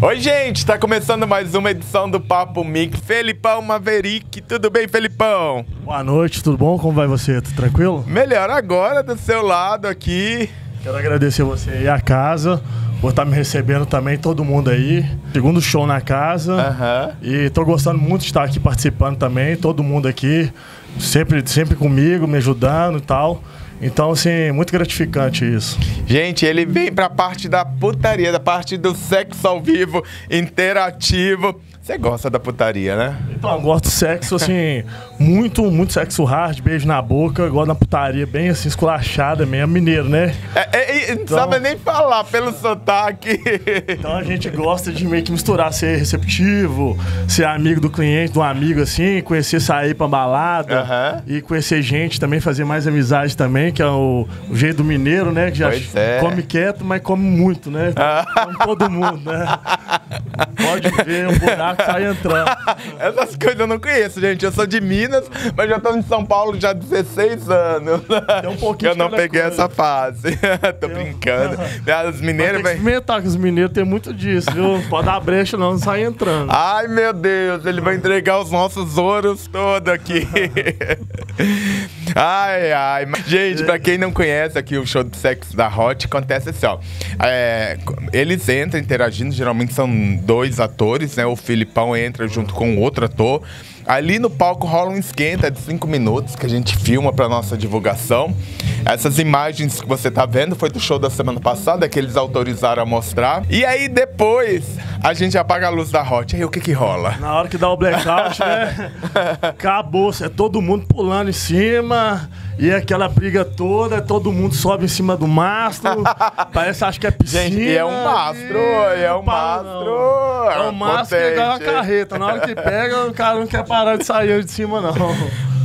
Oi, gente, tá começando mais uma edição do Papo Mix. Felipão Maverick, tudo bem, Felipão? Boa noite, tudo bom? Como vai você? Tudo tranquilo? Melhor agora do seu lado aqui. Quero agradecer você e a casa por estar me recebendo também, todo mundo aí. Segundo show na casa. Aham. E tô gostando muito de estar aqui participando também, todo mundo aqui, sempre, sempre comigo, me ajudando e tal. Então, assim, muito gratificante isso. Gente, ele vem pra parte da putaria, da parte do sexo ao vivo, interativo. Você gosta da putaria, né? Então, eu gosto de sexo, assim, muito, muito sexo hard, beijo na boca, eu gosto da putaria bem assim, esculachada mesmo, mineiro, né? É, é, e não sabe nem falar pelo sotaque. Então a gente gosta de meio que misturar, ser receptivo, ser amigo do cliente, do amigo assim, conhecer sair pra balada Aham. e conhecer gente também, fazer mais amizade também, que é o, o jeito do mineiro, né? Que já é. come quieto, mas come muito, né? Come todo mundo, né? Pode ver, o buraco sai entrando. Essas coisas eu não conheço, gente. Eu sou de Minas, mas já tô em São Paulo já há 16 anos. Tem um pouquinho Eu não peguei coisa. essa fase. tô brincando. As Mas mineiras, tem que vem. experimentar, que os mineiros tem muito disso, viu? Pode dar brecha não, não sai entrando. Ai, meu Deus, ele vai entregar os nossos ouros todos aqui. Ai, ai. Mas, Gente, pra quem não conhece aqui o show de sexo da Hot, acontece assim, ó. É, eles entram interagindo, geralmente são dois atores, né? O Filipão entra junto com outro ator. Ali no palco rola um esquenta de cinco minutos que a gente filma pra nossa divulgação. Essas imagens que você tá vendo foi do show da semana passada que eles autorizaram a mostrar. E aí depois a gente apaga a luz da Hot. Aí o que que rola? Na hora que dá o blackout, né? Acabou, é todo mundo pulando em cima. E aquela briga toda, todo mundo sobe em cima do mastro. Parece, acho que é piscina. Gente, e é um mastro, e é um mastro, É um mastro que é igual uma carreta. Na hora que pega, o cara não quer parar de sair de cima, não.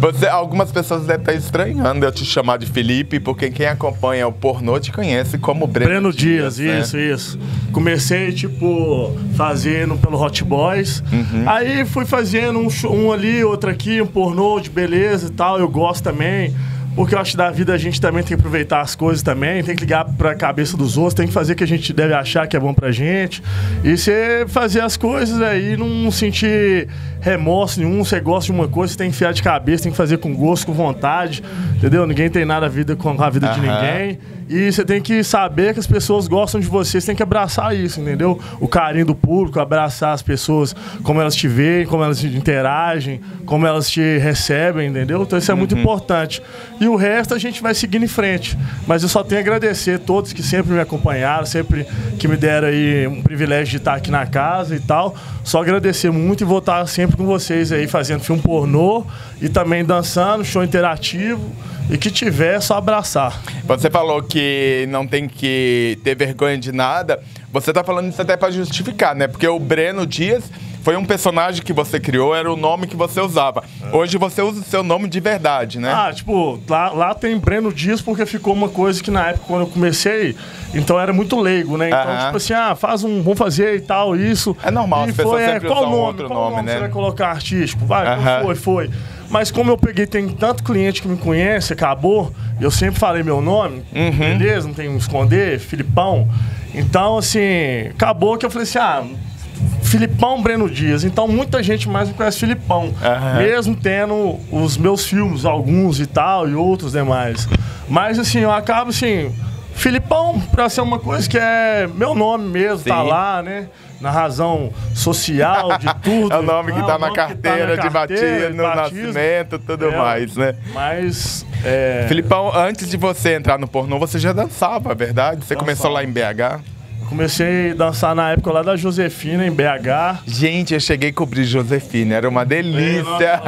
Você, algumas pessoas devem estar estranhando eu te chamar de Felipe, porque quem acompanha o pornô te conhece como Breno, Breno Dias, né? isso, isso. Comecei, tipo, fazendo pelo Hot Boys. Uhum. Aí fui fazendo um, um ali, outro aqui, um pornô de beleza e tal. Eu gosto também. Porque eu acho que da vida a gente também tem que aproveitar as coisas também, tem que ligar pra cabeça dos outros, tem que fazer o que a gente deve achar que é bom pra gente. E você fazer as coisas aí, não sentir remorso nenhum, você gosta de uma coisa, você tem que enfiar de cabeça, tem que fazer com gosto, com vontade, entendeu? Ninguém tem nada a, vida com a vida de Aham. ninguém. E você tem que saber que as pessoas gostam de você, você tem que abraçar isso, entendeu? O carinho do público, abraçar as pessoas, como elas te veem, como elas te interagem, como elas te recebem, entendeu? Então isso é muito importante. E o resto a gente vai seguindo em frente. Mas eu só tenho a agradecer a todos que sempre me acompanharam, sempre que me deram aí um privilégio de estar aqui na casa e tal. Só agradecer muito e vou estar sempre com vocês aí fazendo filme pornô e também dançando, show interativo. E que tiver, é só abraçar. Você falou que não tem que ter vergonha de nada. Você tá falando isso até pra justificar, né? Porque o Breno Dias foi um personagem que você criou, era o nome que você usava. Hoje você usa o seu nome de verdade, né? Ah, tipo, lá, lá tem Breno Dias porque ficou uma coisa que na época quando eu comecei, então era muito leigo, né? Então, Aham. tipo assim, ah, faz um, vamos fazer e tal, isso. É normal, e as pessoas foi, é, sempre qual usam nome, outro qual nome, né? você vai colocar artístico? Vai, Aham. foi, foi. Mas como eu peguei, tem tanto cliente que me conhece, acabou, eu sempre falei meu nome, Uhum. beleza, não tem que esconder, Filipão. Então, assim, acabou que eu falei assim, ah, Filipão Breno Dias. Então muita gente mais me conhece Filipão. Aham. Mesmo tendo os meus filmes, alguns e tal, e outros demais. Mas assim, eu acabo assim, Filipão, pra ser uma coisa que é meu nome mesmo, tá Sim. lá, né? Na razão social de tudo. É o nome que Ah, tá o na nome que tá carteira na de carteira, batismo, no batismo. nascimento, tudo É, mais, né? Mas. É, Filipão, antes de você entrar no pornô, você já dançava, é verdade? Você começou lá em BH? Comecei a dançar na época lá da Josefina, em BH. Gente, eu cheguei a cobrir Josefina, era uma delícia.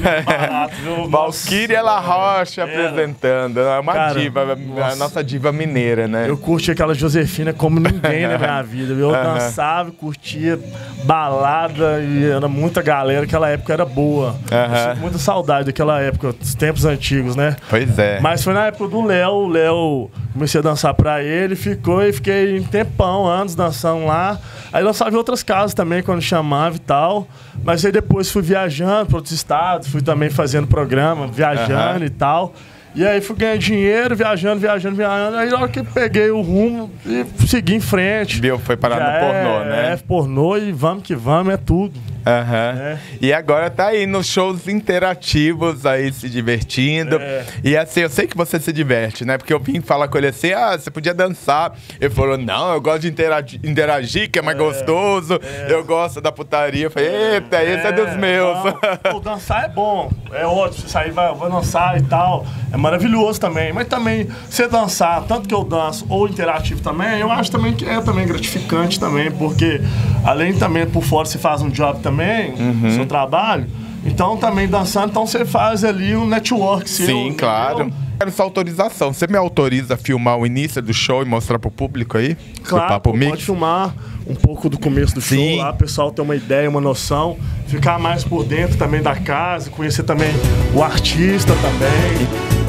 É? Valquíria La Rocha Era. apresentando. É uma Cara, diva, a nossa. nossa diva mineira, né? Eu curti aquela Josefina como ninguém na minha vida. Eu dançava, curtia balada e era muita galera. Aquela época era boa. Sinto muita saudade daquela época, dos tempos antigos, né? Pois é. Mas foi na época do Léo. O Léo, comecei a dançar pra ele, ficou e fiquei um tempão, anos dançando lá. Aí dançava em outras casas também, quando chamava e tal. Mas aí depois fui viajando para outros estados, fui também fazendo programa, viajando Aham. e tal. E aí fui ganhando dinheiro, viajando, viajando, viajando. Aí na hora que peguei o rumo e segui em frente. Viu? Foi parar no pornô, é, né? É, pornô e vamos que vamos, é tudo. Aham. É. E agora tá aí nos shows interativos aí se divertindo. É. E assim, eu sei que você se diverte, né? Porque eu vim falar com ele assim: ah, você podia dançar. Ele falou: não, eu gosto de interagir, interagir que é mais gostoso. Eu gosto da putaria. Eu falei: eita, esse é, dos meus. Não, dançar é bom, é ótimo. Você sair, vai, vai dançar e tal. É maravilhoso também. Mas também, você dançar, tanto que eu danço ou interativo também, eu acho também que é também gratificante também, porque além também por fora você faz um job também, Uhum. seu trabalho. Então também dançando, então você faz ali um network seu. Sim, entendeu? claro. Quero sua autorização. Você me autoriza a filmar o início do show e mostrar pro público aí? Claro, Papo Mix? pode filmar um pouco do começo do show Sim. lá, o pessoal ter uma ideia, uma noção, ficar mais por dentro também da casa, conhecer também o artista também.